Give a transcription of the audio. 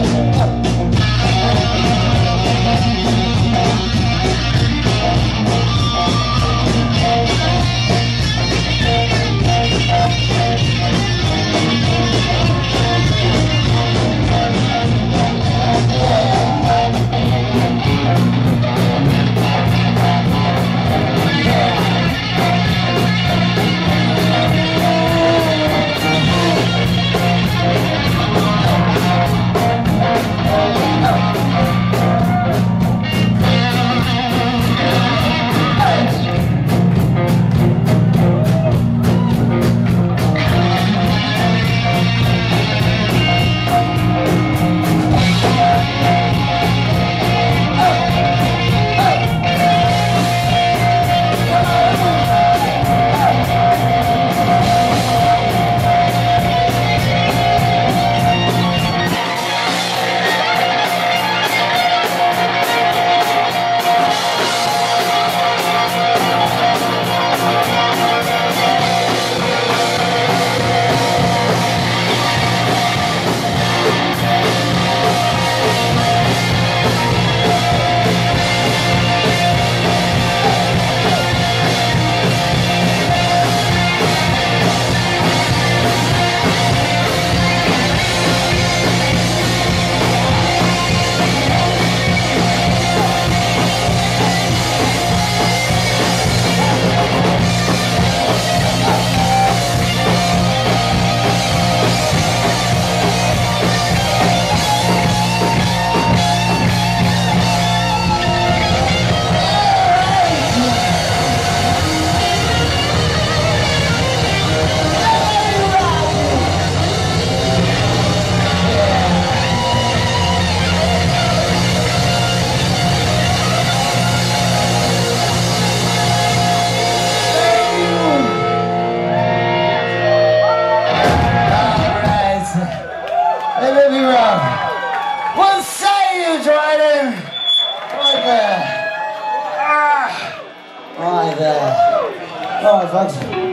up, up. vai.